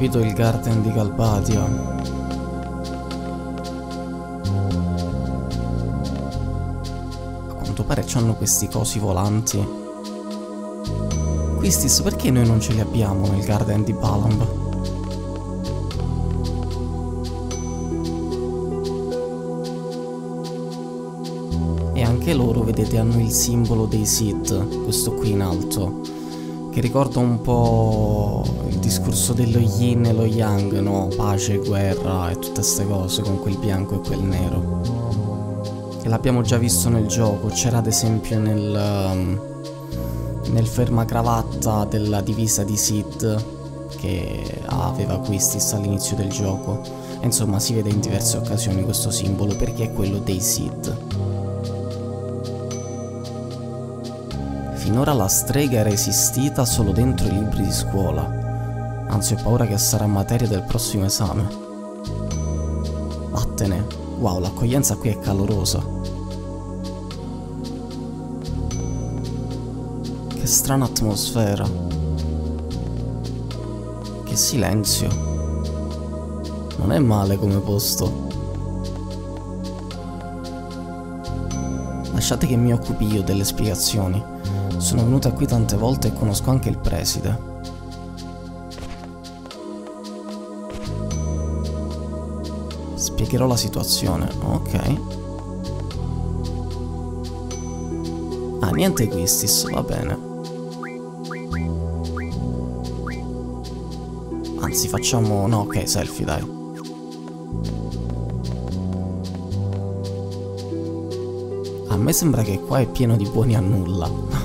Hai capito il garden di Calpatia? A quanto pare c'hanno questi cosi volanti. Quistis, perché noi non ce li abbiamo nel garden di Balamb? E anche loro, vedete, hanno il simbolo dei Sith, questo qui in alto che ricorda un po' il discorso dello yin e lo yang, no? Pace, guerra e tutte queste cose con quel bianco e quel nero. Che l'abbiamo già visto nel gioco, c'era ad esempio nel, um, nel fermacravatta della divisa di Sid che aveva Quistis all'inizio del gioco. insomma si vede in diverse occasioni questo simbolo perché è quello dei Sid. Finora la strega era esistita solo dentro i libri di scuola. Anzi, ho paura che sarà materia del prossimo esame. Vattene. Wow, l'accoglienza qui è calorosa. Che strana atmosfera. Che silenzio. Non è male come posto. Lasciate che mi occupi io delle spiegazioni. Sono venuta qui tante volte e conosco anche il preside. Spiegherò la situazione, ok. Ah, niente Quistis, va bene. Anzi, facciamo... no, ok, selfie, dai. A me sembra che qua è pieno di buoni a nulla.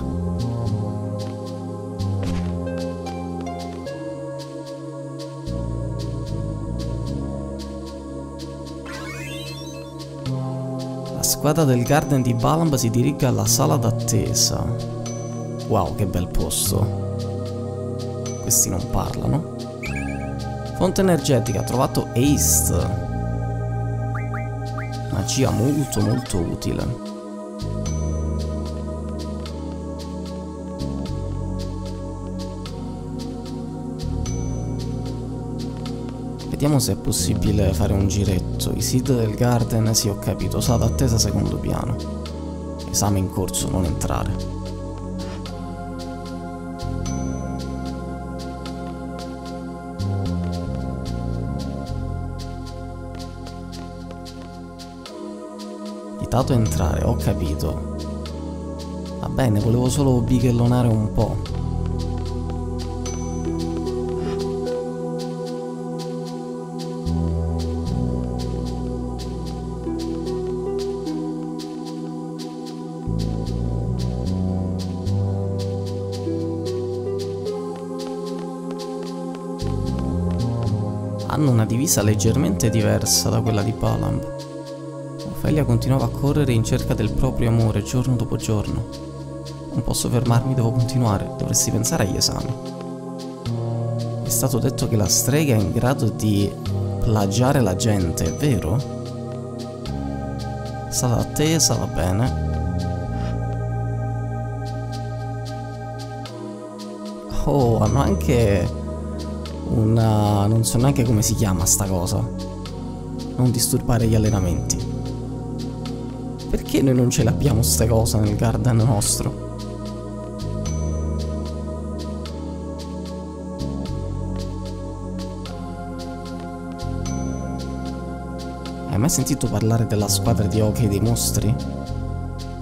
Squadra del Garden di Balamb si dirige alla sala d'attesa. Wow, che bel posto. Questi non parlano. Fonte energetica, trovato Ace. Magia molto molto utile. Vediamo se è possibile fare un giretto. I sit del garden, sì ho capito, sala d'attesa secondo piano. Esame in corso, non entrare. Vietato entrare, ho capito. Va bene, volevo solo bighellonare un po'. Divisa leggermente diversa da quella di Palamb. Ophelia continuava a correre in cerca del proprio amore giorno dopo giorno. Non posso fermarmi, devo continuare, dovresti pensare agli esami. È stato detto che la strega è in grado di plagiare la gente, è vero? Sala attesa, va bene. Oh, hanno anche una... non so neanche come si chiama sta cosa. Non disturbare gli allenamenti. Perché noi non ce l'abbiamo ste cose nel garden nostro? Hai mai sentito parlare della squadra di hockey dei mostri?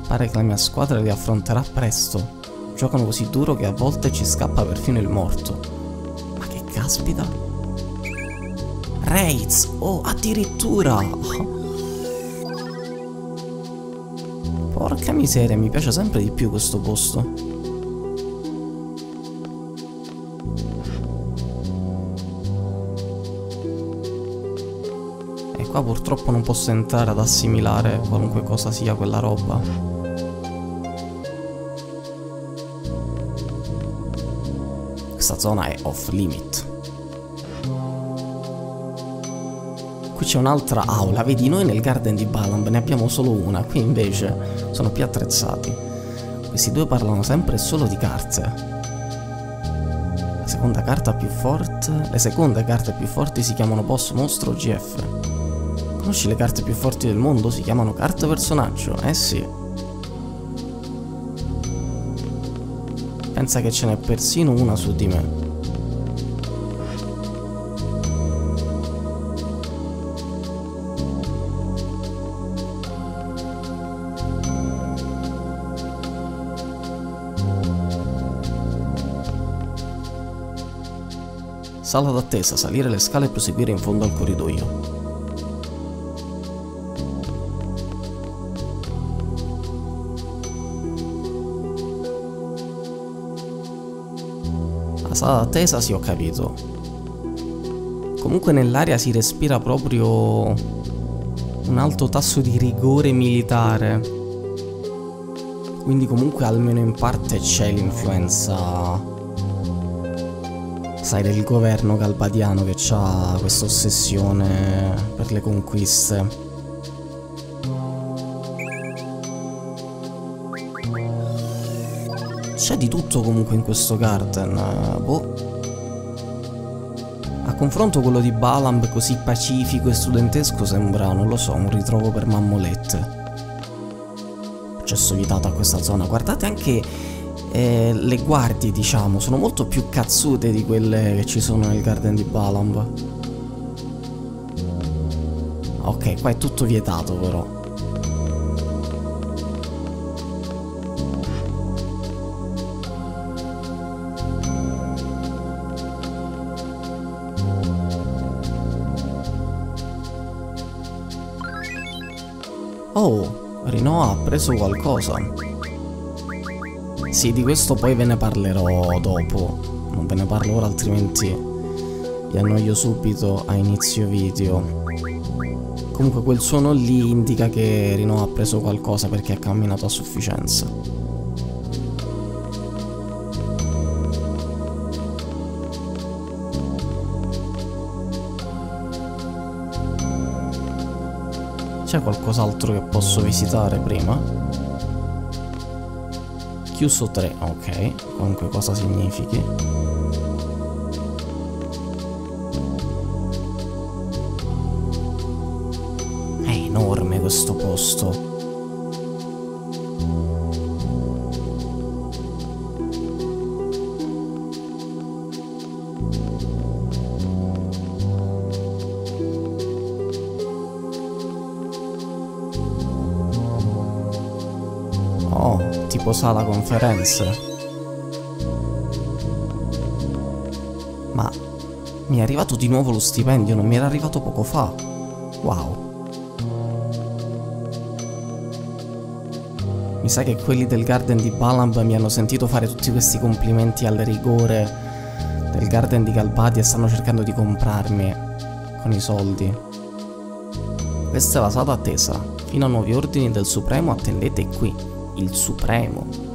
Pare che la mia squadra li affronterà presto. Giocano così duro che a volte ci scappa perfino il morto. Caspita. Raids, oh, addirittura. Porca miseria, mi piace sempre di più questo posto. E qua purtroppo non posso entrare ad assimilare qualunque cosa sia quella roba. questa zona è off limit. C'è un'altra aula, vedi noi nel garden di Balamb ne abbiamo solo una, qui invece sono più attrezzati. Questi due parlano sempre solo di carte. La seconda carta più forte... Le seconde carte più forti si chiamano boss, mostro, GF. Conosci le carte più forti del mondo? Si chiamano carte personaggio, eh sì. Pensa che ce n'è persino una su di me. Sala d'attesa, salire le scale e proseguire in fondo al corridoio. La sala d'attesa sì ho capito. Comunque nell'aria si respira proprio un alto tasso di rigore militare. Quindi comunque almeno in parte c'è l'influenza sai, del governo galbadiano che ha questa ossessione per le conquiste. C'è di tutto comunque in questo garden, boh. A confronto quello di Balamb così pacifico e studentesco sembra, non lo so, un ritrovo per mammolette. Accesso vietato a questa zona. Guardate anche eh, le guardie, diciamo, sono molto più cazzute di quelle che ci sono nel Garden di Balamb. Ok, qua è tutto vietato però. Oh, Rino ha preso qualcosa. Sì, di questo poi ve ne parlerò dopo. Non ve ne parlo ora, altrimenti vi annoio subito a inizio video. Comunque quel suono lì indica che Rino ha preso qualcosa perché ha camminato a sufficienza. C'è qualcos'altro che posso visitare prima? Chiuso 3 ok. Comunque cosa significhi sala conferenze. Ma mi è arrivato di nuovo lo stipendio, non mi era arrivato poco fa. Wow. Mi sa che quelli del Garden di Balamb mi hanno sentito fare tutti questi complimenti al rigore del Garden di Galbadia e stanno cercando di comprarmi con i soldi. Questa è la sala attesa. Fino a nuovi ordini del Supremo attendete qui il Supremo.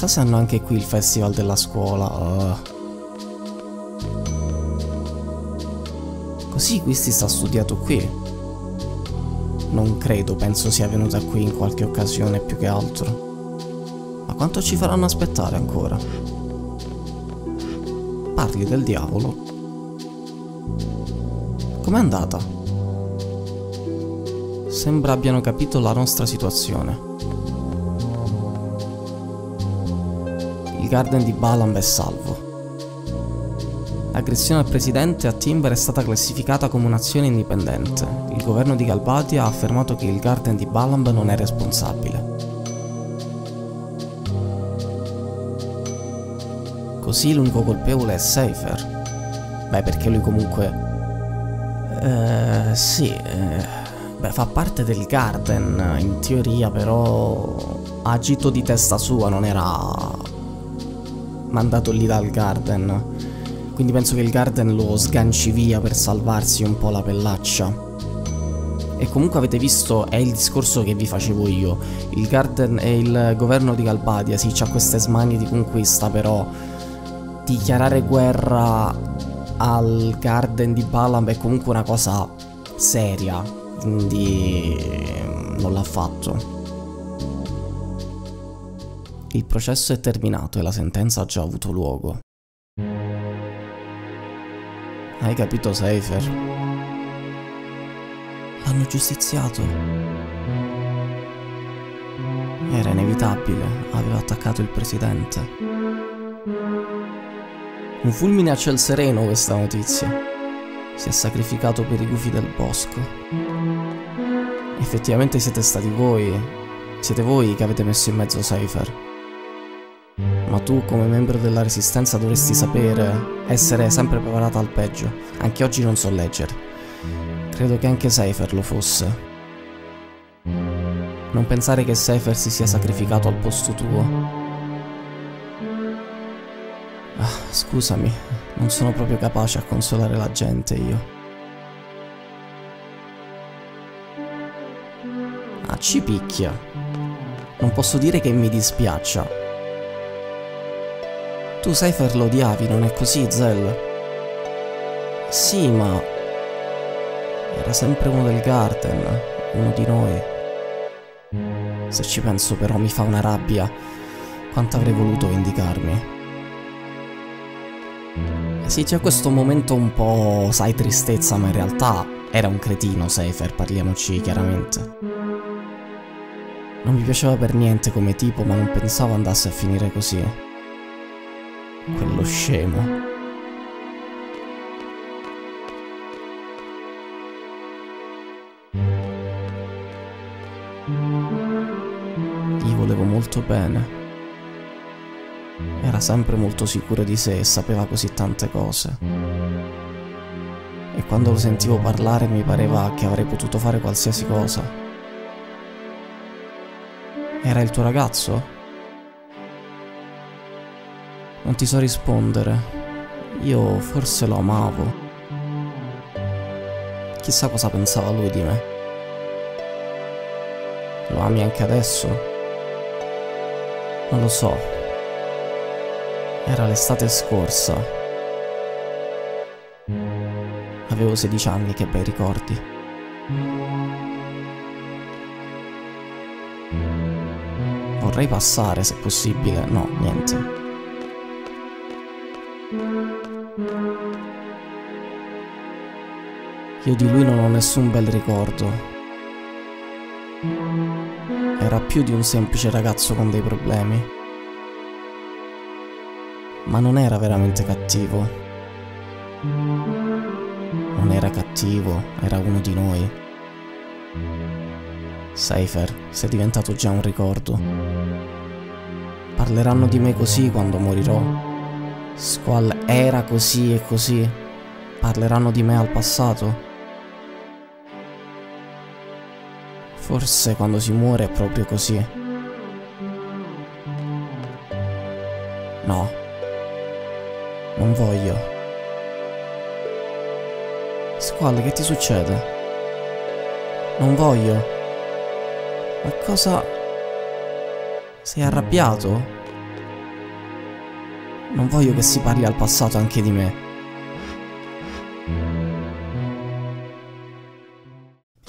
Chissà se hanno anche qui il festival della scuola. Uh. Così questi sta studiato qui. Non credo, penso sia venuta qui in qualche occasione più che altro. Ma quanto ci faranno aspettare ancora? Parli del diavolo? Com'è andata? Sembra abbiano capito la nostra situazione. Garden di Balamb è salvo. L'aggressione al presidente a Timber è stata classificata come un'azione indipendente. Il governo di Galbadia ha affermato che il Garden di Balamb non è responsabile. Così l'unico colpevole è Safer. Beh, perché lui comunque... Eh, sì, eh, beh, fa parte del Garden, in teoria, però agito di testa sua, non era mandato lì dal Garden. Quindi penso che il Garden lo sganci via per salvarsi un po' la pellaccia. E comunque avete visto, è il discorso che vi facevo io. Il Garden e il governo di Galbadia, sì, c'ha queste smanie di conquista, però dichiarare guerra al Garden di Balam è comunque una cosa seria, quindi non l'ha fatto. Il processo è terminato e la sentenza ha già avuto luogo. Hai capito, Seifer? L'hanno giustiziato. Era inevitabile, aveva attaccato il presidente. Un fulmine a ciel sereno questa notizia. Si è sacrificato per i gufi del bosco. Effettivamente siete stati voi, siete voi che avete messo in mezzo Seifer. Ma tu, come membro della Resistenza, dovresti sapere, essere sempre preparata al peggio. Anche oggi non so leggere. Credo che anche Seifer lo fosse. Non pensare che Seifer si sia sacrificato al posto tuo. Ah, scusami, non sono proprio capace a consolare la gente io. Ah, ci picchia. Non posso dire che mi dispiaccia, tu Cypher lo odiavi, non è così, Zell? Sì, ma... Era sempre uno del Garden, uno di noi. Se ci penso però mi fa una rabbia. Quanto avrei voluto vendicarmi. Sì, c'è questo momento un po', sai, tristezza, ma in realtà era un cretino Cypher, parliamoci chiaramente. Non mi piaceva per niente come tipo, ma non pensavo andasse a finire così. Quello scemo. Gli volevo molto bene. Era sempre molto sicuro di sé e sapeva così tante cose. E quando lo sentivo parlare mi pareva che avrei potuto fare qualsiasi cosa. Era il tuo ragazzo? Non ti so rispondere. Io forse lo amavo. Chissà cosa pensava lui di me. Lo ami anche adesso? Non lo so. Era l'estate scorsa. Avevo 16 anni, che bei ricordi. Vorrei passare se possibile. No, niente. Io di lui non ho nessun bel ricordo. Era più di un semplice ragazzo con dei problemi. Ma non era veramente cattivo. Non era cattivo, era uno di noi. Seifer, sei diventato già un ricordo. Parleranno di me così quando morirò. Squall era così e così. Parleranno di me al passato. Forse quando si muore è proprio così. No. Non voglio. Squall, che ti succede? Non voglio. Ma cosa... Sei arrabbiato? Non voglio che si parli al passato anche di me.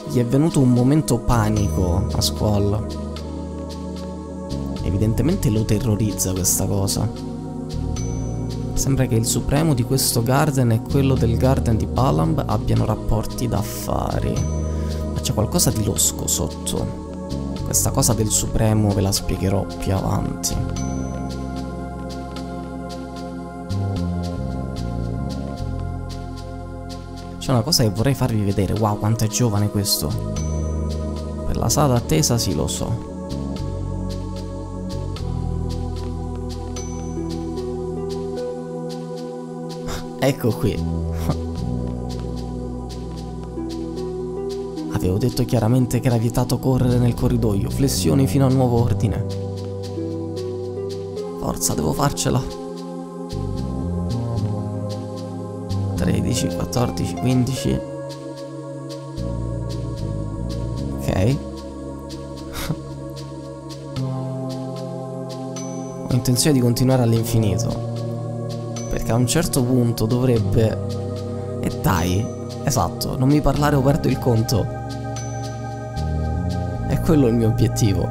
Gli è venuto un momento panico a Squall. Evidentemente lo terrorizza questa cosa. Sembra che il supremo di questo garden e quello del garden di Balamb abbiano rapporti d'affari. Ma c'è qualcosa di losco sotto. Questa cosa del supremo ve la spiegherò più avanti. C'è una cosa che vorrei farvi vedere. Wow, quanto è giovane questo. Per la sala d'attesa sì, lo so. ecco qui. Avevo detto chiaramente che era vietato correre nel corridoio. Flessioni fino a nuovo ordine. Forza, devo farcela. 13, 14, 15 Ok. Ho intenzione di continuare all'infinito. Perché a un certo punto dovrebbe... E dai, esatto, non mi parlare o perdo il conto. È quello il mio obiettivo.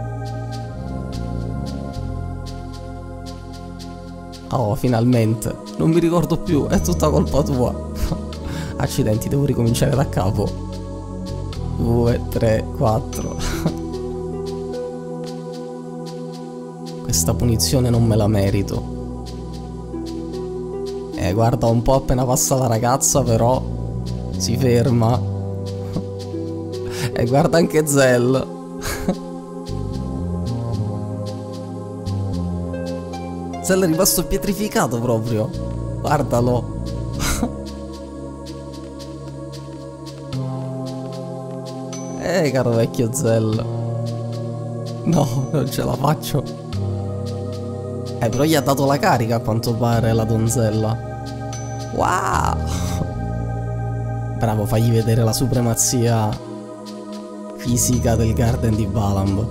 Oh, finalmente. Non mi ricordo più, è tutta colpa tua. Accidenti, devo ricominciare da capo. 2, 3, 4. Questa punizione non me la merito. Eh, guarda un po' appena passa la ragazza, però si ferma. e guarda anche Zell. Zell è rimasto pietrificato proprio. Guardalo. Eh, caro vecchio Zell. No, non ce la faccio. Eh, però gli ha dato la carica a quanto pare la donzella. Wow! Bravo, fagli vedere la supremazia fisica del Garden di Balamb.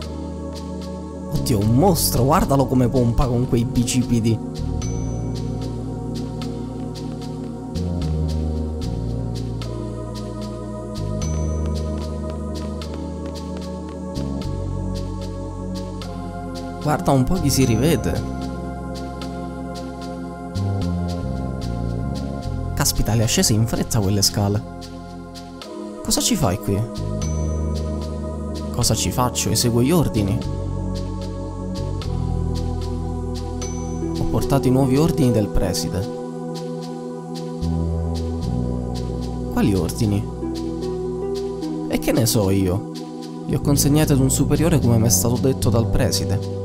Oddio, un mostro, guardalo come pompa con quei bicipiti. Guarda un po' chi si rivede. Caspita, le ha scese in fretta quelle scale. Cosa ci fai qui? Cosa ci faccio? Eseguo gli ordini. portato i nuovi ordini del preside. Quali ordini? E che ne so io? Li ho consegnati ad un superiore come mi è stato detto dal preside.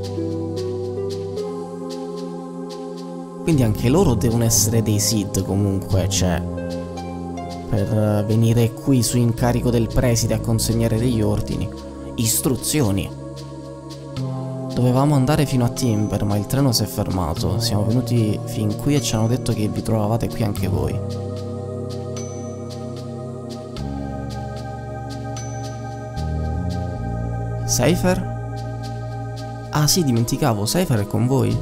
Quindi anche loro devono essere dei Sid comunque, cioè... Per venire qui su incarico del preside a consegnare degli ordini. Istruzioni. Dovevamo andare fino a Timber, ma il treno si è fermato. Siamo venuti fin qui e ci hanno detto che vi trovavate qui anche voi. Seifer? Ah sì, dimenticavo, Seifer è con voi?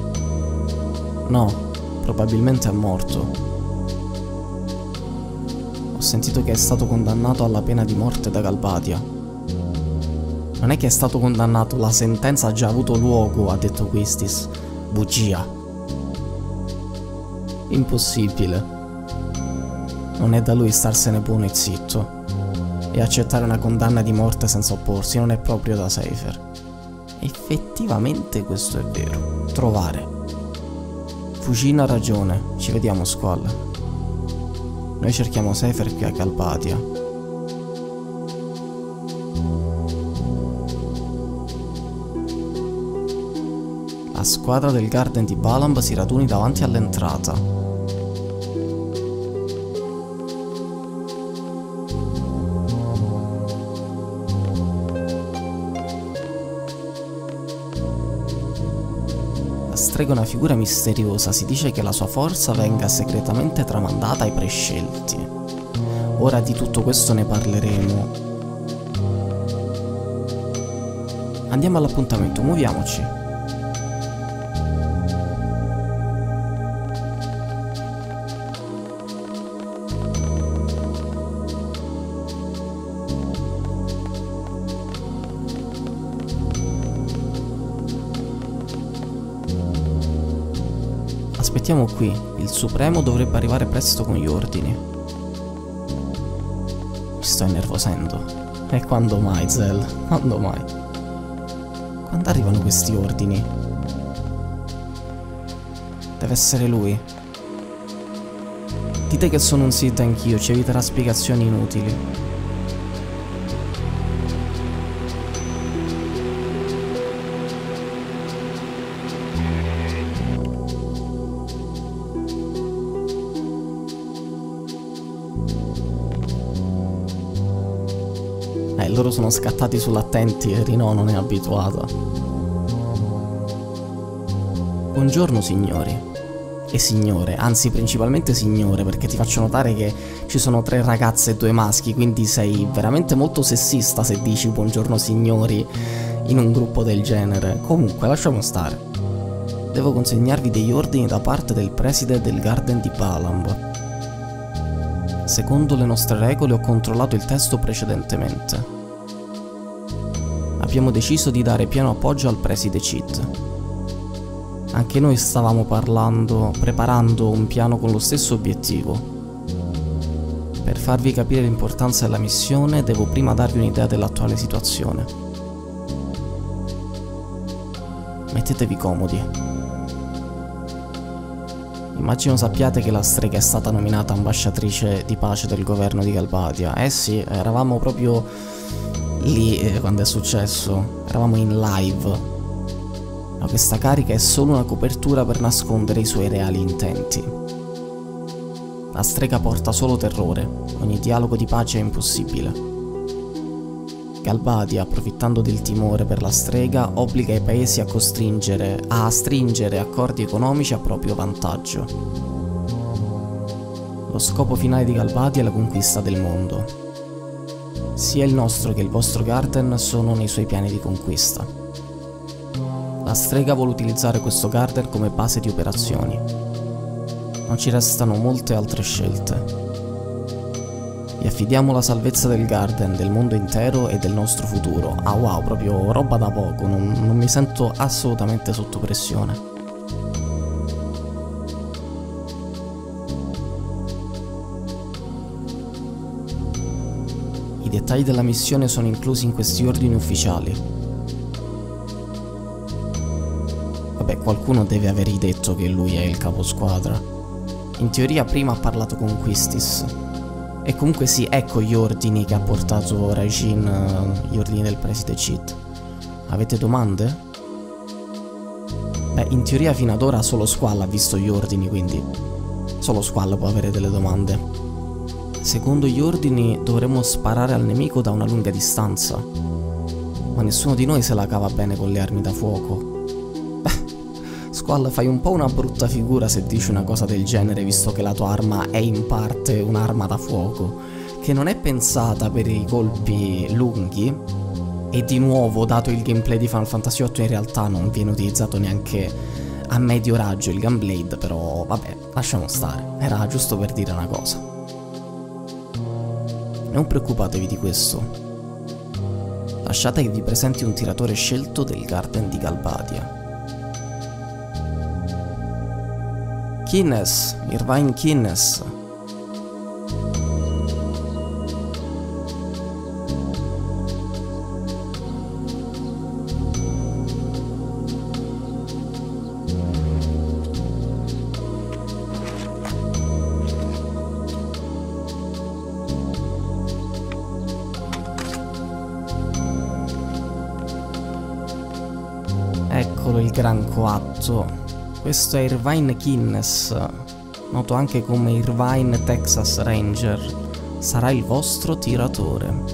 No, probabilmente è morto. Ho sentito che è stato condannato alla pena di morte da Galbadia. Non è che è stato condannato, la sentenza ha già avuto luogo, ha detto Quistis. Bugia. Impossibile. Non è da lui starsene buono e zitto. E accettare una condanna di morte senza opporsi non è proprio da Seifer. Effettivamente questo è vero. Trovare. Fujin ha ragione, ci vediamo Squall. Noi cerchiamo Seifer qui a Calpatia. La squadra del Garden di Balamb si raduni davanti all'entrata. È una figura misteriosa, si dice che la sua forza venga segretamente tramandata ai prescelti. Ora di tutto questo ne parleremo. Andiamo all'appuntamento, muoviamoci. Aspettiamo qui, il Supremo dovrebbe arrivare presto con gli ordini. Mi sto innervosendo. E quando mai, Zell? Quando mai? Quando arrivano questi ordini? Deve essere lui. Dite che sono un Sith anch'io, ci eviterà spiegazioni inutili. Scattati sull'attenti e Rino non è abituata. Buongiorno signori. e signore, anzi principalmente signore, perché ti faccio notare che ci sono tre ragazze e due maschi, quindi sei veramente molto sessista se dici buongiorno signori in un gruppo del genere. Comunque, lasciamo stare. Devo consegnarvi degli ordini da parte del preside del Garden di Balamb. Secondo le nostre regole ho controllato il testo precedentemente. Abbiamo deciso di dare pieno appoggio al preside Cheat anche noi stavamo parlando, preparando un piano con lo stesso obiettivo. Per farvi capire l'importanza della missione, devo prima darvi un'idea dell'attuale situazione. Mettetevi comodi. Immagino sappiate che la strega è stata nominata ambasciatrice di pace del governo di Galbadia. Eh sì, eravamo proprio lì eh, quando è successo. Eravamo in live ma questa carica è solo una copertura per nascondere i suoi reali intenti. La strega porta solo terrore, ogni dialogo di pace è impossibile. Galbadi, approfittando del timore per la strega, obbliga i paesi a costringere, a stringere accordi economici a proprio vantaggio. Lo scopo finale di Galbadi è la conquista del mondo. Sia il nostro che il vostro Garden sono nei suoi piani di conquista. La strega vuole utilizzare questo garden come base di operazioni. Non ci restano molte altre scelte. Vi affidiamo la salvezza del garden, del mondo intero e del nostro futuro. Ah wow, proprio roba da poco, non, non mi sento assolutamente sotto pressione. Dettagli della missione sono inclusi in questi ordini ufficiali. Vabbè, qualcuno deve avergli detto che lui è il capo squadra. In teoria prima ha parlato con Quistis. E comunque sì, ecco gli ordini che ha portato Rajin, gli ordini del preside Cheat. Avete domande? Beh, in teoria fino ad ora solo Squall ha visto gli ordini, quindi solo Squall può avere delle domande. Secondo gli ordini dovremmo sparare al nemico da una lunga distanza. Ma nessuno di noi se la cava bene con le armi da fuoco. Squall fai un po' una brutta figura se dici una cosa del genere visto che la tua arma è in parte un'arma da fuoco, che non è pensata per i colpi lunghi e di nuovo dato il gameplay di Final Fantasy VIII in realtà non viene utilizzato neanche a medio raggio il Gunblade, però vabbè, lasciamo stare, era giusto per dire una cosa. Non preoccupatevi di questo. Lasciate che vi presenti un tiratore scelto del Garden di Galbadia. Kines, Irvine Kines. Questo è Irvine Kinnes, noto anche come Irvine Texas Ranger. Sarà il vostro tiratore.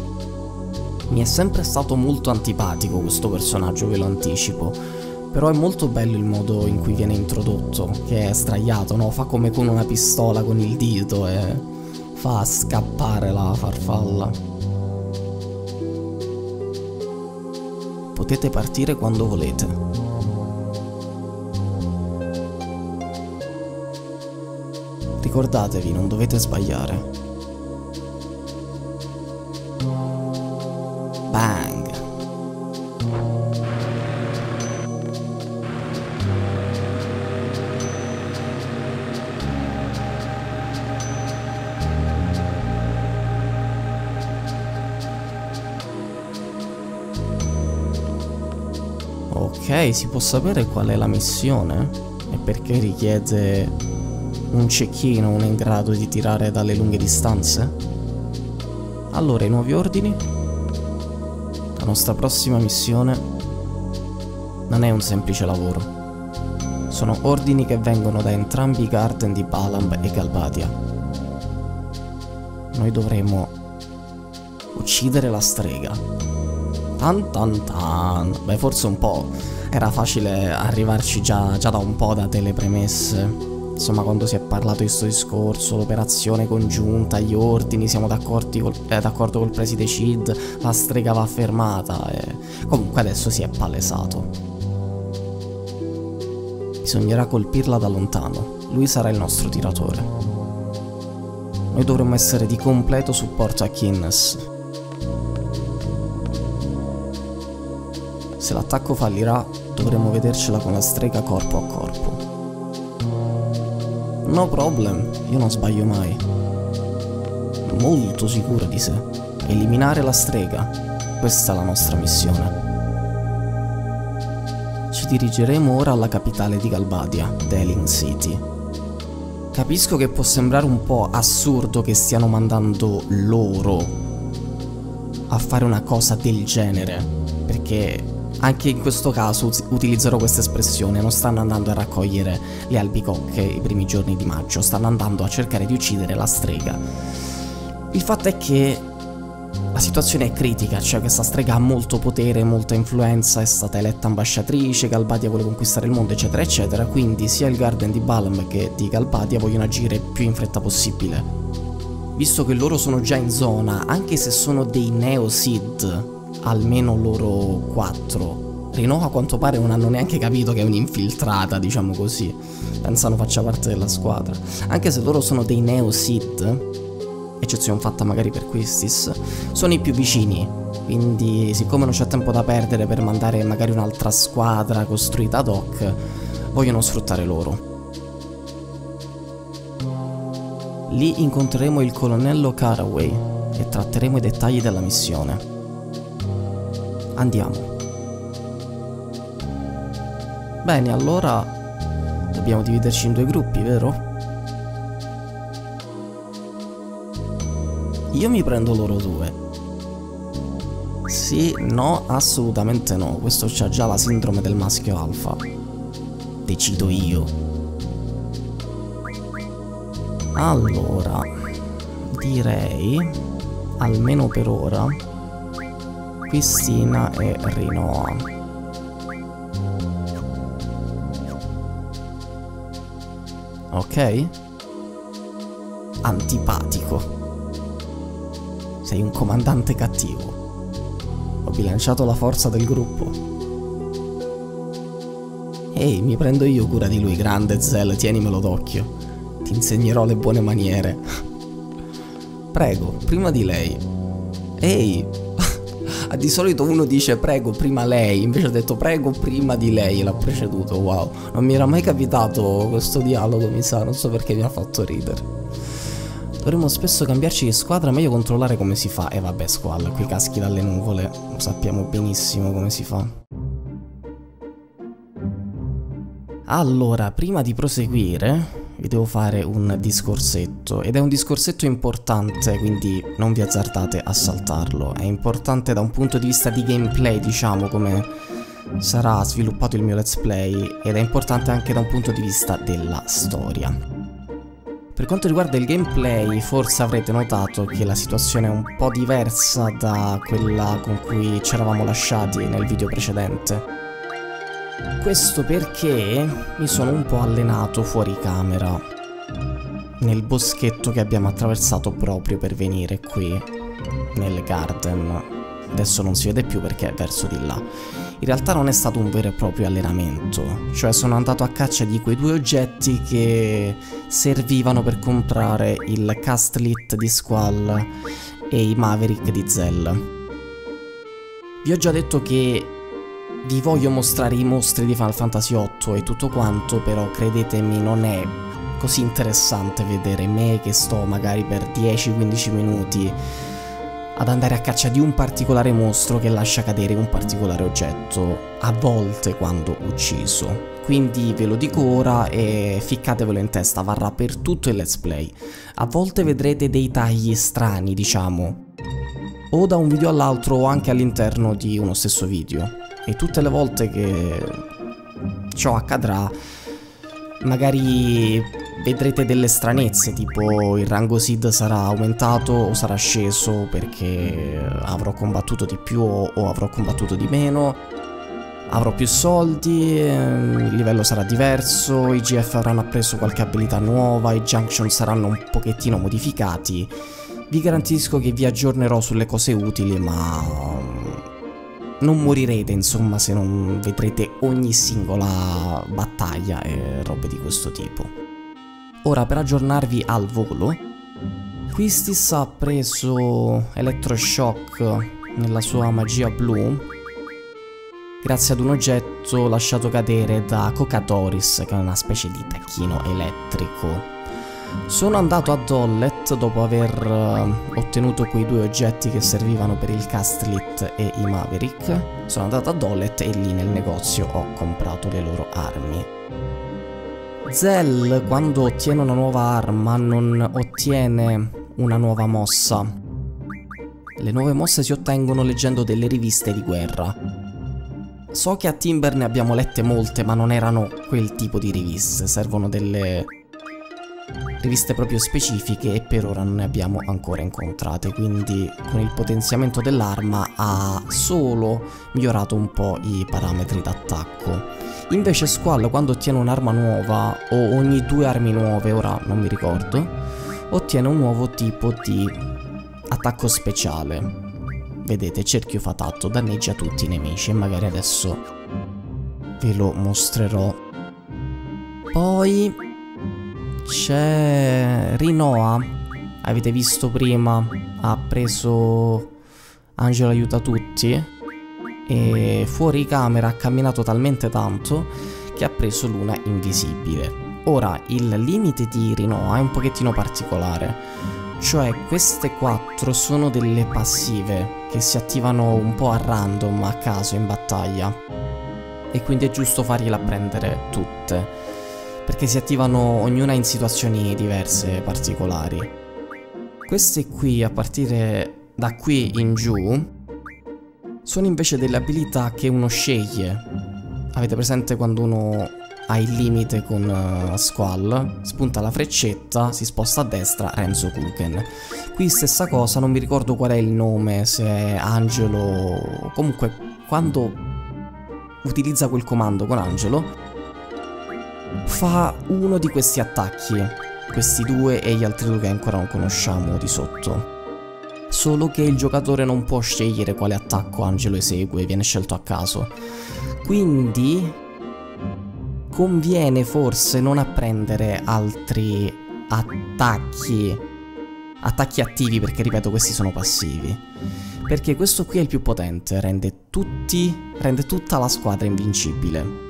Mi è sempre stato molto antipatico questo personaggio, ve lo anticipo. Però è molto bello il modo in cui viene introdotto, che è straiato, no? Fa come con una pistola con il dito e fa scappare la farfalla. Potete partire quando volete. Ricordatevi, non dovete sbagliare. Bang! Ok, si può sapere qual è la missione? E perché richiede un cecchino uno in grado di tirare dalle lunghe distanze? Allora, i nuovi ordini? La nostra prossima missione non è un semplice lavoro. Sono ordini che vengono da entrambi i garden di Balamb e Galbadia. Noi dovremo uccidere la strega. Tan tan tan. Beh, forse un po'. Era facile arrivarci già, già da un po' da delle premesse insomma quando si è parlato di questo discorso, l'operazione congiunta, gli ordini, siamo col, eh, d'accordo col preside Cid, la strega va fermata e comunque adesso si è palesato. Bisognerà colpirla da lontano, lui sarà il nostro tiratore. Noi dovremmo essere di completo supporto a Kinnes. Se l'attacco fallirà, dovremo vedercela con la strega corpo a corpo. No problem, io non sbaglio mai. Molto sicuro di sé. Eliminare la strega. Questa è la nostra missione. Ci dirigeremo ora alla capitale di Galbadia, Deling City. Capisco che può sembrare un po' assurdo che stiano mandando loro a fare una cosa del genere, perché anche in questo caso utilizzerò questa espressione, non stanno andando a raccogliere le albicocche i primi giorni di maggio, stanno andando a cercare di uccidere la strega. Il fatto è che la situazione è critica, cioè questa strega ha molto potere, molta influenza, è stata eletta ambasciatrice, Galbadia vuole conquistare il mondo, eccetera, eccetera, quindi sia il Garden di Balm che di Galbadia vogliono agire più in fretta possibile. Visto che loro sono già in zona, anche se sono dei Neo-Sid, almeno loro quattro. Rino a quanto pare non hanno neanche capito che è un'infiltrata, diciamo così. Pensano faccia parte della squadra. Anche se loro sono dei Neo Sith, eccezione fatta magari per Quistis, sono i più vicini. Quindi, siccome non c'è tempo da perdere per mandare magari un'altra squadra costruita ad hoc, vogliono sfruttare loro. Lì incontreremo il colonnello Caraway e tratteremo i dettagli della missione. Andiamo. Bene, allora dobbiamo dividerci in due gruppi, vero? Io mi prendo loro due. Sì, no, assolutamente no. Questo c'ha già la sindrome del maschio alfa. Decido io. Allora, direi, almeno per ora, Cristina e Rinoa. Ok? Antipatico. Sei un comandante cattivo. Ho bilanciato la forza del gruppo. Ehi, mi prendo io cura di lui, grande Zell, tienimelo d'occhio. Ti insegnerò le buone maniere. Prego, prima di lei. Ehi, di solito uno dice prego prima lei, invece ho detto prego prima di lei, l'ha preceduto, wow. Non mi era mai capitato questo dialogo, mi sa, non so perché mi ha fatto ridere. Dovremmo spesso cambiarci di squadra, meglio controllare come si fa. E vabbè, Squall, qui caschi dalle nuvole, lo sappiamo benissimo come si fa. Allora, prima di proseguire, vi devo fare un discorsetto. Ed è un discorsetto importante quindi non vi azzardate a saltarlo. È importante da un punto di vista di gameplay diciamo come sarà sviluppato il mio let's play ed è importante anche da un punto di vista della storia. Per quanto riguarda il gameplay forse avrete notato che la situazione è un po' diversa da quella con cui ci eravamo lasciati nel video precedente questo perché mi sono un po' allenato fuori camera nel boschetto che abbiamo attraversato proprio per venire qui nel garden. Adesso non si vede più perché è verso di là. In realtà non è stato un vero e proprio allenamento, cioè sono andato a caccia di quei due oggetti che servivano per comprare il Castlit di Squall e i Maverick di Zell. Vi ho già detto che vi voglio mostrare i mostri di Final Fantasy VIII e tutto quanto, però credetemi non è così interessante vedere me che sto magari per 10-15 minuti ad andare a caccia di un particolare mostro che lascia cadere un particolare oggetto, a volte quando ucciso. Quindi ve lo dico ora e ficcatevelo in testa, varrà per tutto il let's play. A volte vedrete dei tagli strani, diciamo, o da un video all'altro o anche all'interno di uno stesso video e tutte le volte che ciò accadrà magari vedrete delle stranezze tipo il rango SID sarà aumentato o sarà sceso perché avrò combattuto di più o avrò combattuto di meno avrò più soldi, ehm, il livello sarà diverso, i GF avranno appreso qualche abilità nuova, i junction saranno un pochettino modificati. Vi garantisco che vi aggiornerò sulle cose utili, ma non morirete insomma se non vedrete ogni singola battaglia e robe di questo tipo. Ora per aggiornarvi al volo, Quistis ha preso Electroshock nella sua magia blu grazie ad un oggetto lasciato cadere da Cocatoris, che è una specie di tacchino elettrico. Sono andato a Dollet dopo aver uh, ottenuto quei due oggetti che servivano per il Castlit e i Maverick. Sono andato a Dollet e lì nel negozio ho comprato le loro armi. Zell, quando ottiene una nuova arma, non ottiene una nuova mossa. Le nuove mosse si ottengono leggendo delle riviste di guerra. So che a Timber ne abbiamo lette molte, ma non erano quel tipo di riviste, servono delle riviste proprio specifiche e per ora non ne abbiamo ancora incontrate, quindi con il potenziamento dell'arma ha solo migliorato un po' i parametri d'attacco. Invece Squall quando ottiene un'arma nuova o ogni due armi nuove, ora non mi ricordo, ottiene un nuovo tipo di attacco speciale vedete cerchio fatato danneggia tutti i nemici e magari adesso ve lo mostrerò poi c'è Rinoa avete visto prima ha preso Angelo aiuta tutti e fuori camera ha camminato talmente tanto che ha preso Luna invisibile ora il limite di Rinoa è un pochettino particolare cioè queste quattro sono delle passive che si attivano un po' a random, a caso in battaglia. E quindi è giusto fargliela prendere tutte, perché si attivano ognuna in situazioni diverse, particolari. Queste qui, a partire da qui in giù, sono invece delle abilità che uno sceglie. Avete presente quando uno ha il limite con uh, Squall, spunta la freccetta, si sposta a destra, Renzo Kuken. Qui stessa cosa, non mi ricordo qual è il nome, se è Angelo... Comunque, quando utilizza quel comando con Angelo, fa uno di questi attacchi, questi due e gli altri due che ancora non conosciamo di sotto. Solo che il giocatore non può scegliere quale attacco Angelo esegue, viene scelto a caso. Quindi conviene forse non apprendere altri attacchi attacchi attivi perché ripeto questi sono passivi perché questo qui è il più potente rende tutti rende tutta la squadra invincibile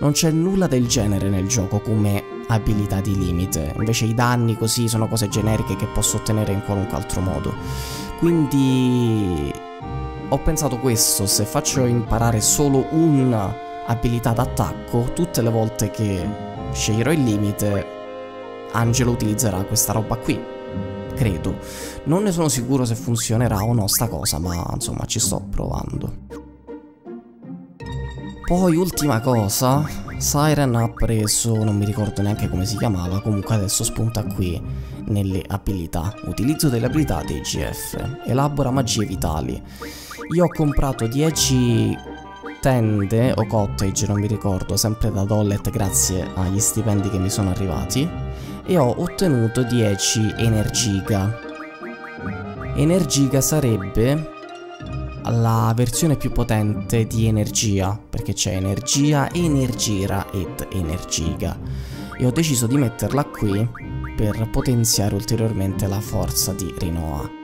non c'è nulla del genere nel gioco come abilità di limite invece i danni così sono cose generiche che posso ottenere in qualunque altro modo quindi ho pensato questo se faccio imparare solo un abilità d'attacco, tutte le volte che sceglierò il limite, Angelo utilizzerà questa roba qui. Credo. Non ne sono sicuro se funzionerà o no sta cosa, ma insomma ci sto provando. Poi ultima cosa, Siren ha preso, non mi ricordo neanche come si chiamava, comunque adesso spunta qui nelle abilità. Utilizzo delle abilità dei GF, elabora magie vitali. Io ho comprato 10 tende o cottage, non mi ricordo, sempre da Dollet grazie agli stipendi che mi sono arrivati e ho ottenuto 10 Energiga. Energiga sarebbe la versione più potente di energia, perché c'è energia, energira ed energiga. E ho deciso di metterla qui per potenziare ulteriormente la forza di Rinoa.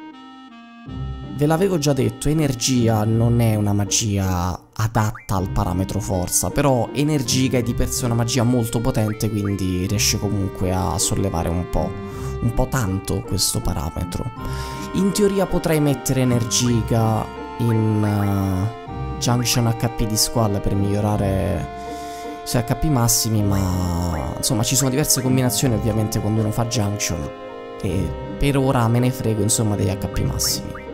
Ve l'avevo già detto, energia non è una magia adatta al parametro forza, però Energiga è di per sé una magia molto potente, quindi riesce comunque a sollevare un po', un po' tanto questo parametro. In teoria potrei mettere Energiga in uh, Junction HP di Squall per migliorare i suoi HP massimi, ma insomma ci sono diverse combinazioni ovviamente quando uno fa Junction e per ora me ne frego insomma degli HP massimi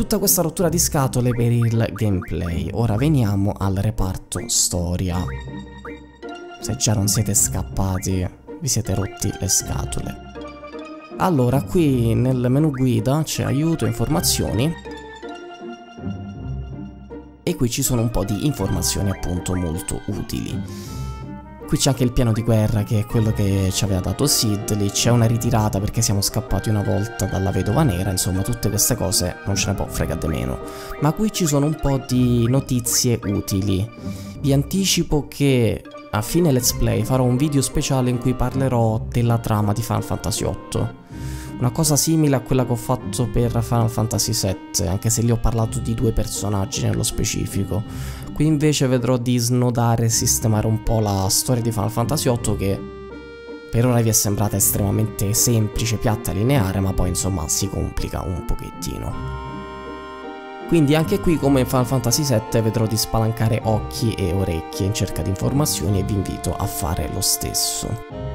tutta questa rottura di scatole per il gameplay. Ora veniamo al reparto storia. Se già non siete scappati, vi siete rotti le scatole. Allora, qui nel menu guida c'è aiuto, informazioni. E qui ci sono un po' di informazioni appunto molto utili. Qui c'è anche il piano di guerra che è quello che ci aveva dato Sid, lì c'è una ritirata perché siamo scappati una volta dalla vedova nera, insomma tutte queste cose non ce ne può fregare meno. Ma qui ci sono un po' di notizie utili. Vi anticipo che a fine let's play farò un video speciale in cui parlerò della trama di Final Fantasy VIII. Una cosa simile a quella che ho fatto per Final Fantasy VII, anche se lì ho parlato di due personaggi nello specifico. Qui invece vedrò di snodare e sistemare un po' la storia di Final Fantasy VIII che per ora vi è sembrata estremamente semplice, piatta lineare, ma poi insomma si complica un pochettino. Quindi anche qui come in Final Fantasy VII vedrò di spalancare occhi e orecchie in cerca di informazioni e vi invito a fare lo stesso.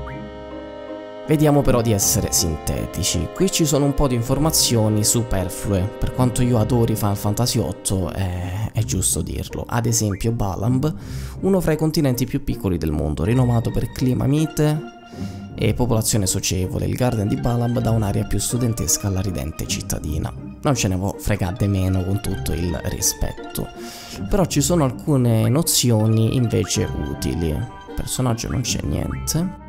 Vediamo però di essere sintetici. Qui ci sono un po' di informazioni superflue. Per quanto io adori Final Fantasy VIII, è, è giusto dirlo. Ad esempio Balamb, uno fra i continenti più piccoli del mondo, rinomato per clima mite e popolazione socievole. Il Garden di Balamb dà un'area più studentesca alla ridente cittadina. Non ce ne può fregare meno con tutto il rispetto. Però ci sono alcune nozioni invece utili. Il personaggio non c'è niente.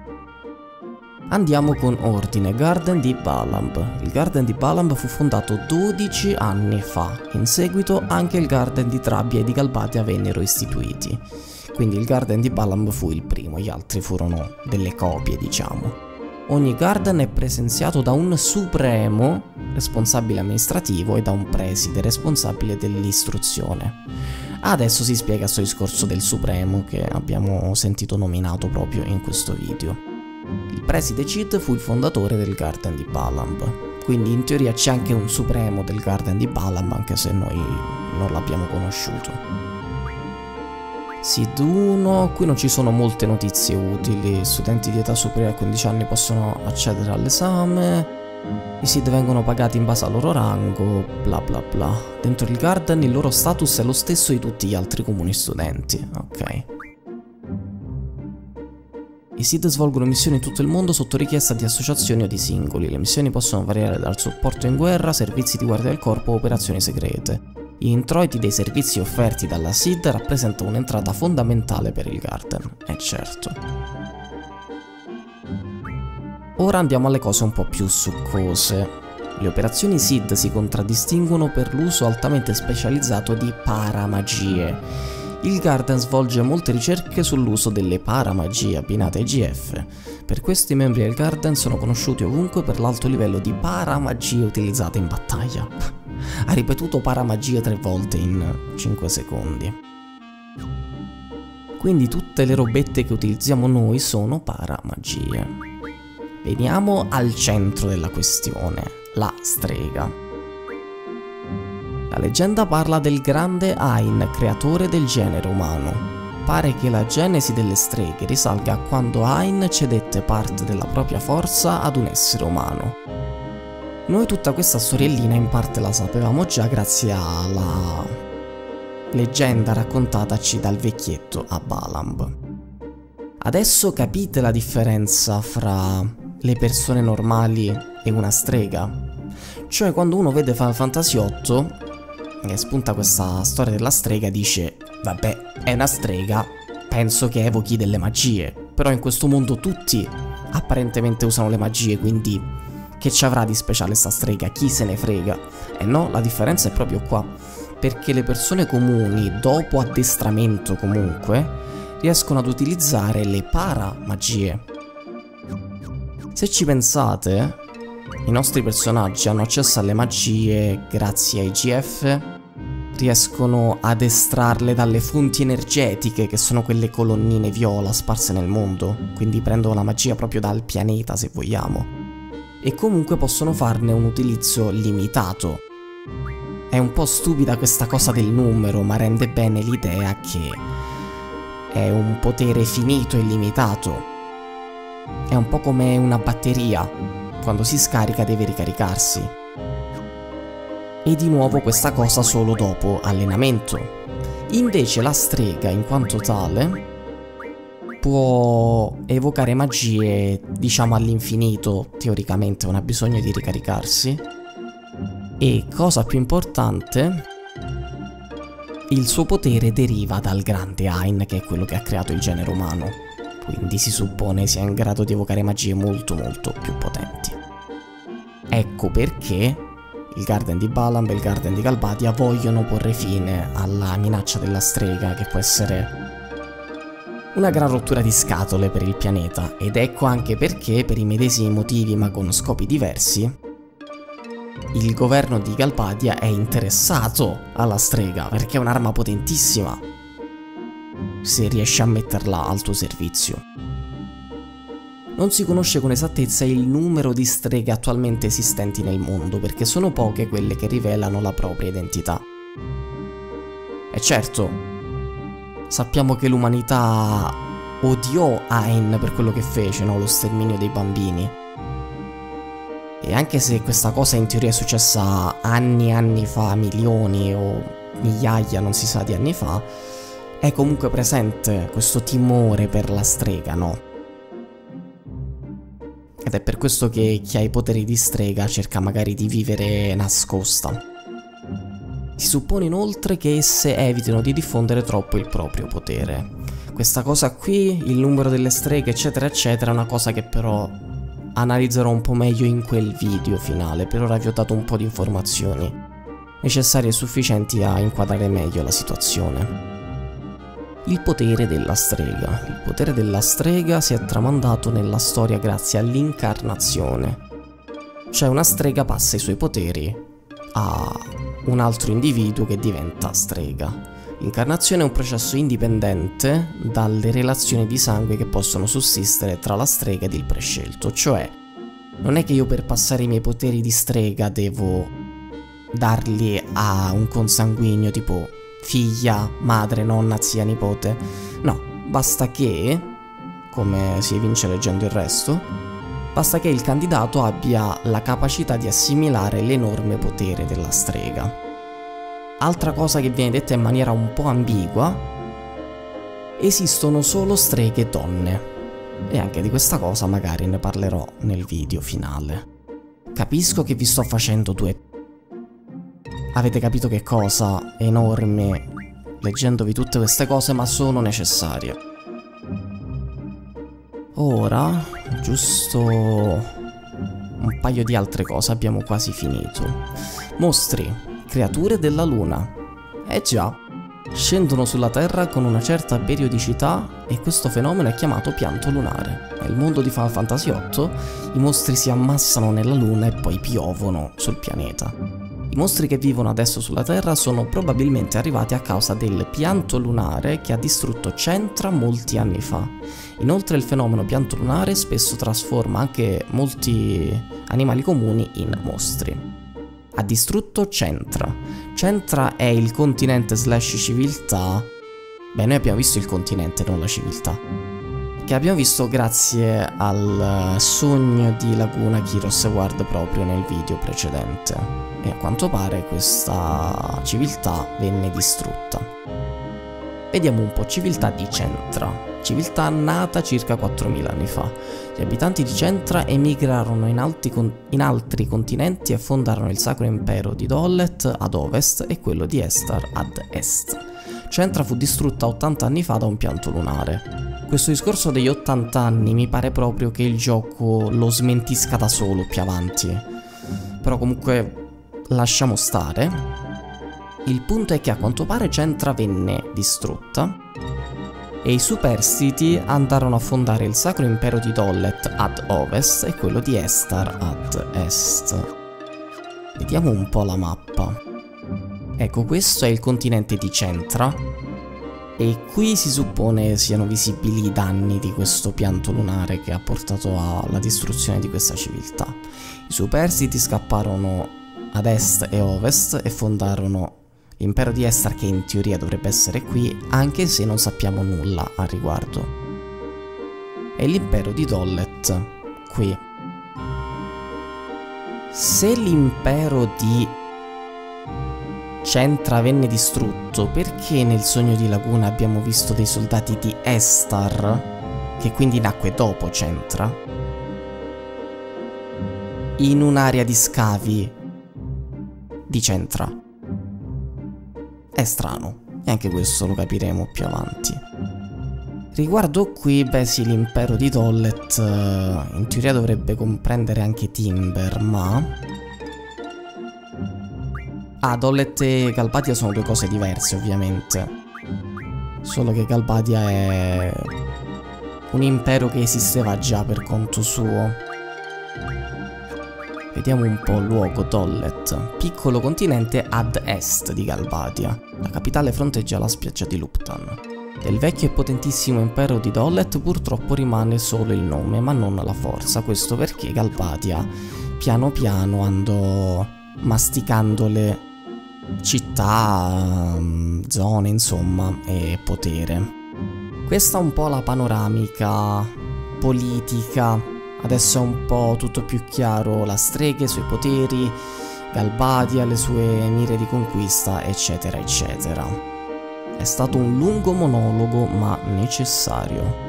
Andiamo con ordine, Garden di Balamb. Il Garden di Balamb fu fondato 12 anni fa, in seguito anche il Garden di Trabbia e di Galbatia vennero istituiti. Quindi il Garden di Balamb fu il primo, gli altri furono delle copie diciamo. Ogni garden è presenziato da un supremo responsabile amministrativo e da un preside responsabile dell'istruzione. Adesso si spiega questo discorso del supremo che abbiamo sentito nominato proprio in questo video. Il preside Cid fu il fondatore del Garden di Balamb, quindi in teoria c'è anche un supremo del Garden di Balamb anche se noi non l'abbiamo conosciuto. Sid 1, qui non ci sono molte notizie utili, studenti di età superiore a 15 anni possono accedere all'esame, i Sid vengono pagati in base al loro rango, bla bla bla. Dentro il Garden il loro status è lo stesso di tutti gli altri comuni studenti, ok. I SID svolgono missioni in tutto il mondo sotto richiesta di associazioni o di singoli. Le missioni possono variare dal supporto in guerra, servizi di guardia del corpo o operazioni segrete. Gli introiti dei servizi offerti dalla SID rappresentano un'entrata fondamentale per il Garden, è certo. Ora andiamo alle cose un po' più succose. Le operazioni SID si contraddistinguono per l'uso altamente specializzato di paramagie il Garden svolge molte ricerche sull'uso delle paramagie abbinate ai GF. Per questo i membri del Garden sono conosciuti ovunque per l'alto livello di paramagie utilizzate in battaglia. ha ripetuto paramagie tre volte in 5 secondi. Quindi tutte le robette che utilizziamo noi sono paramagie. Veniamo al centro della questione, la strega. La leggenda parla del grande Ain, creatore del genere umano. Pare che la genesi delle streghe risalga a quando Ain cedette parte della propria forza ad un essere umano. Noi tutta questa storiellina in parte la sapevamo già grazie alla leggenda raccontataci dal vecchietto a Balamb. Adesso capite la differenza fra le persone normali e una strega? Cioè quando uno vede Final Fantasy VIII che spunta questa storia della strega dice vabbè è una strega penso che evochi delle magie però in questo mondo tutti apparentemente usano le magie quindi che ci avrà di speciale sta strega? Chi se ne frega? E no la differenza è proprio qua perché le persone comuni dopo addestramento comunque riescono ad utilizzare le para magie se ci pensate i nostri personaggi hanno accesso alle magie grazie ai GF riescono ad estrarle dalle fonti energetiche che sono quelle colonnine viola sparse nel mondo, quindi prendono la magia proprio dal pianeta se vogliamo. E comunque possono farne un utilizzo limitato. È un po' stupida questa cosa del numero, ma rende bene l'idea che è un potere finito e limitato. È un po' come una batteria, quando si scarica deve ricaricarsi e di nuovo questa cosa solo dopo allenamento. Invece la strega in quanto tale può evocare magie diciamo all'infinito, teoricamente non ha bisogno di ricaricarsi. E cosa più importante, il suo potere deriva dal grande Ain, che è quello che ha creato il genere umano, quindi si suppone sia in grado di evocare magie molto molto più potenti. Ecco perché il Garden di Balamb e il Garden di Galbadia vogliono porre fine alla minaccia della strega che può essere una gran rottura di scatole per il pianeta ed ecco anche perché per i medesimi motivi ma con scopi diversi il governo di Galbadia è interessato alla strega perché è un'arma potentissima se riesci a metterla al tuo servizio. Non si conosce con esattezza il numero di streghe attualmente esistenti nel mondo perché sono poche quelle che rivelano la propria identità. E certo, sappiamo che l'umanità odiò Ain per quello che fece, no? lo sterminio dei bambini e anche se questa cosa in teoria è successa anni e anni fa, milioni o migliaia, non si sa di anni fa, è comunque presente questo timore per la strega, no? Ed è per questo che chi ha i poteri di strega cerca magari di vivere nascosta. Si suppone inoltre che esse evitino di diffondere troppo il proprio potere. Questa cosa qui, il numero delle streghe eccetera eccetera, è una cosa che però analizzerò un po' meglio in quel video finale, per ora vi ho dato un po' di informazioni necessarie e sufficienti a inquadrare meglio la situazione. Il potere della strega. Il potere della strega si è tramandato nella storia grazie all'incarnazione. Cioè una strega passa i suoi poteri a un altro individuo che diventa strega. L'incarnazione è un processo indipendente dalle relazioni di sangue che possono sussistere tra la strega ed il prescelto, cioè non è che io per passare i miei poteri di strega devo darli a un consanguineo tipo figlia, madre, nonna, zia, nipote. No, basta che, come si evince leggendo il resto, basta che il candidato abbia la capacità di assimilare l'enorme potere della strega. Altra cosa che viene detta in maniera un po' ambigua, esistono solo streghe donne. E anche di questa cosa magari ne parlerò nel video finale. Capisco che vi sto facendo due... Avete capito che cosa enorme leggendovi tutte queste cose, ma sono necessarie. Ora, giusto un paio di altre cose, abbiamo quasi finito. Mostri, creature della Luna. Eh già, scendono sulla Terra con una certa periodicità e questo fenomeno è chiamato pianto lunare. Nel mondo di Final Fantasy VIII i mostri si ammassano nella Luna e poi piovono sul pianeta. I mostri che vivono adesso sulla Terra sono probabilmente arrivati a causa del pianto lunare che ha distrutto Centra molti anni fa. Inoltre il fenomeno pianto lunare spesso trasforma anche molti animali comuni in mostri ha distrutto Centra. Centra è il continente slash civiltà. Beh, noi abbiamo visto il continente, non la civiltà. Che abbiamo visto grazie al sogno di Laguna Kiros Ward proprio nel video precedente. E a quanto pare questa civiltà venne distrutta. Vediamo un po' civiltà di Centra civiltà nata circa 4.000 anni fa. Gli abitanti di Centra emigrarono in, in, altri continenti e fondarono il Sacro Impero di Dollet ad ovest e quello di Estar ad est. Centra fu distrutta 80 anni fa da un pianto lunare. Questo discorso degli 80 anni mi pare proprio che il gioco lo smentisca da solo più avanti. Però comunque lasciamo stare. Il punto è che a quanto pare Centra venne distrutta e i superstiti andarono a fondare il sacro impero di Dollet ad ovest e quello di Estar ad est. Vediamo un po' la mappa. Ecco, questo è il continente di Centra e qui si suppone siano visibili i danni di questo pianto lunare che ha portato alla distruzione di questa civiltà. I superstiti scapparono ad est e ovest e fondarono l'impero di Estar che in teoria dovrebbe essere qui, anche se non sappiamo nulla al riguardo. E l'impero di Dollet, qui. Se l'impero di Centra venne distrutto, perché nel sogno di Laguna abbiamo visto dei soldati di Estar, che quindi nacque dopo Centra, in un'area di scavi di Centra? È strano. E anche questo lo capiremo più avanti. Riguardo qui, beh sì, l'impero di Dollet uh, in teoria dovrebbe comprendere anche Timber, ma... Ah, Dollet e Galbadia sono due cose diverse, ovviamente. Solo che Galbadia è un impero che esisteva già per conto suo. Vediamo un po' il luogo Dollet, piccolo continente ad est di Galbadia. La capitale fronteggia la spiaggia di Luptan. Del vecchio e potentissimo impero di Dollet purtroppo rimane solo il nome, ma non la forza. Questo perché Galbadia piano piano andò masticando le città, mm, zone, insomma, e potere. Questa è un po' la panoramica politica Adesso è un po' tutto più chiaro la streghe, i suoi poteri, Galbadia, le sue mire di conquista, eccetera, eccetera. È stato un lungo monologo, ma necessario.